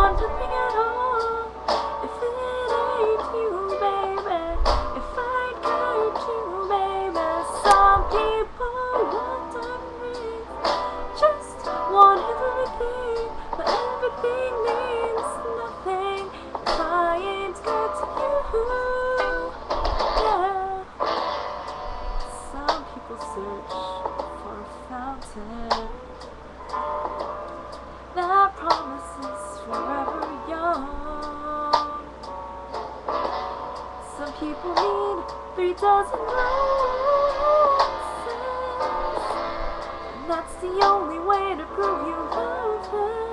want at all. If it ain't you, baby, if I got you, baby, some people want everything, just want everything, but everything means nothing if I ain't got you. Yeah. Some people search for a fountain that promises three dozen roses, and that's the only way to prove you love them.